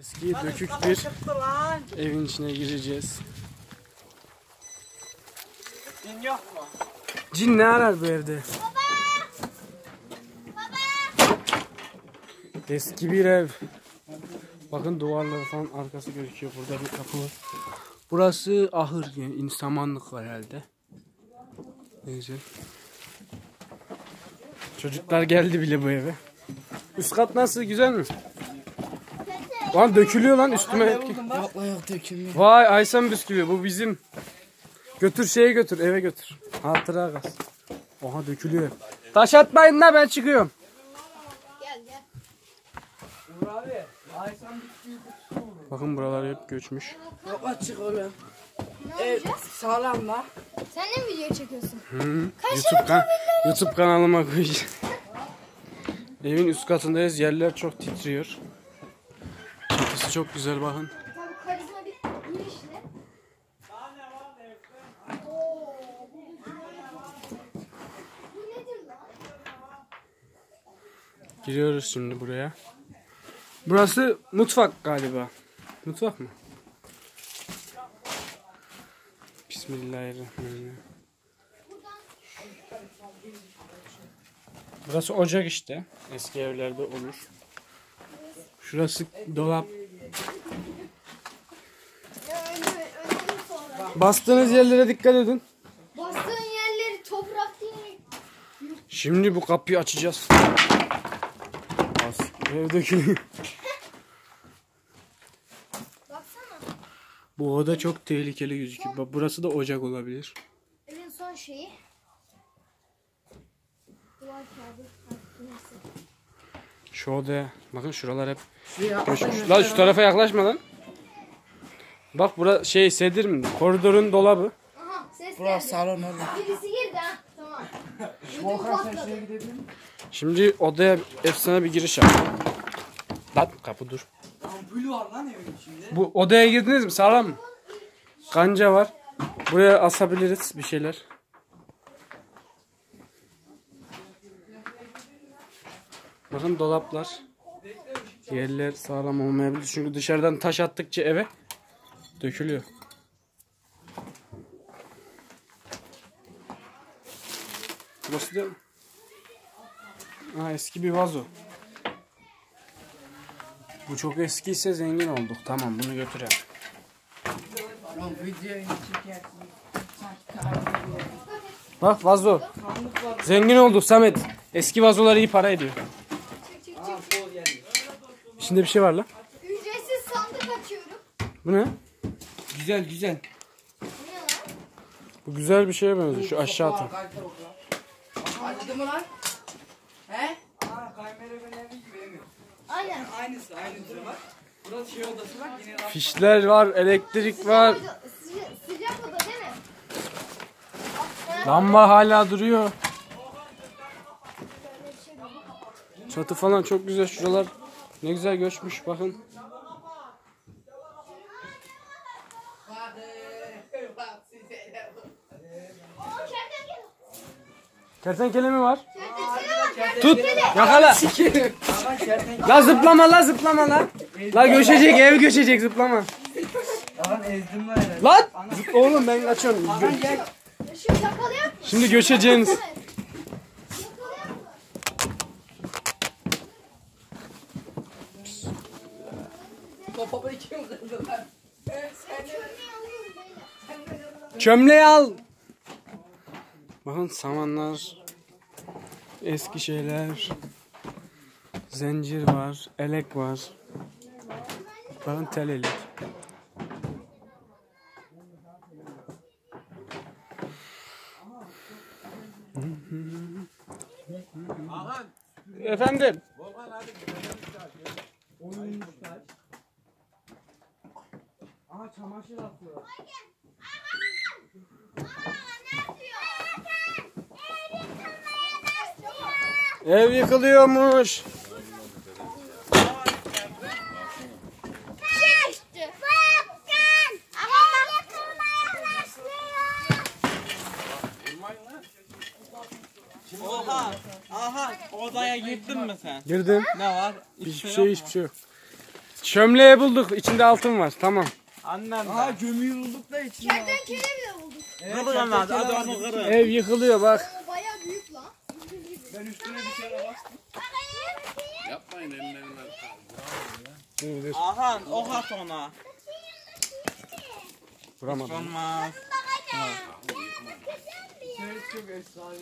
Eski dökük bir evin içine gireceğiz. Din yok mu? Cin ne arar bu evde? Eski bir ev. Bakın duvarları falan arkası gözüküyor. Burada bir kapı var. Burası ahır yani samanlık var herhalde. Ne güzel. Çocuklar geldi bile bu eve. Üst kat nasıl güzel mi? Lan dökülüyor lan üstüme. Yok la yok dökülmüyor. Vay Aysan bisküvi bu bizim. Götür şeye götür eve götür. Hatıra gaz. Oha dökülüyor. Taş atmayın da ben çıkıyorum. Gel gel. Abi. Aysan Bakın buralar hep göçmüş. Yok açık oğlum. Ne Evet sağlam la. Sen de mi video çekiyorsun? Hı -hı. YouTube, kan YouTube kanalıma koyacağım. Evin üst katındayız. Yerler çok titriyor. Çok güzel bakın. Giriyoruz şimdi buraya. Burası mutfak galiba. Mutfak mı? Bismillahirrahmanirrahim. Burası ocak işte. Eski evlerde olur. Şurası dolap. Bastığınız yerlere dikkat edin. Bastığın yerleri toprak değil mi? Şimdi bu kapıyı açacağız. Bas. Evdeki Baksana. bu oda çok tehlikeli gözüküyor. Bak burası da ocak olabilir. Evin son şeyi. Duvar kağıdı. Neyse. Şu odaya bakın şuralar hep göçmüş. Lan şu tarafa yaklaşma lan. Bak bura şey sedir mi? Koridorun dolabı. Aha ses Burası geldi. salon oğlum. Birisi girdi ha. Tamam. Volkan sen şeye gidebilir misin? Şimdi odaya efsane bir giriş yap. Lan kapı dur. Ampul var lan evin içinde. Bu odaya girdiniz mi? Sağlam mı? Kanca var. Buraya asabiliriz bir şeyler. Bakın dolaplar. Yerler sağlam olmayabilir. Çünkü dışarıdan taş attıkça eve dökülüyor. Burası da Aa, eski bir vazo. Bu çok eskiyse zengin olduk. Tamam bunu götürelim. Bak vazo. Zengin olduk Samet. Eski vazolar iyi para ediyor. İçinde bir şey var lan. Ücretsiz sandık açıyorum. Bu ne? Güzel güzel. Bu ne lan? Bu güzel bir şeye benziyor. Şu aşağı atın. Acıdı mı lan? He? Aa kaymere benim gibi emiyor. Aynen. Aynısı aynısı bak. Burası şey odası bak yine raf. Fişler var, elektrik var. Sıcak, sıcak, sıcak oda değil mi? Lamba hala duruyor. Çatı falan çok güzel. Şuralar ne güzel göçmüş bakın. Kertenkele. Mi var? Tut, yakala. La zıplama la zıplama la. La göçecek ev göçecek zıplama. Aman ezdim herhalde. Lan! Oğlum ben kaçıyorum. Şimdi göçeceğiniz. Topa kim kırdı lan? Çömleği al. Bakın samanlar. Eski şeyler. Zincir var. Elek var. Bakın tel elek. Efendim. Aha çamaşır atıyor. Ev yıkılıyormuş. Oha! Aha! Odaya girdin mi sen? Girdim. Ne var? Hiçbir şey hiçbir şey yok. Çömleği bulduk. İçinde altın var. Tamam. Annem Aa de. gömüyü bulduk da içinde. Kertenkele bile bulduk. Kırın lan hadi onu kırın. Ev yıkılıyor bak. O bayağı büyük lan. Ben üstüne bir kere bastım. Yapmayın ellerinden. Dur dur. Ahan ok at ona. Vuramadım. Olmaz. Şey çok efsane.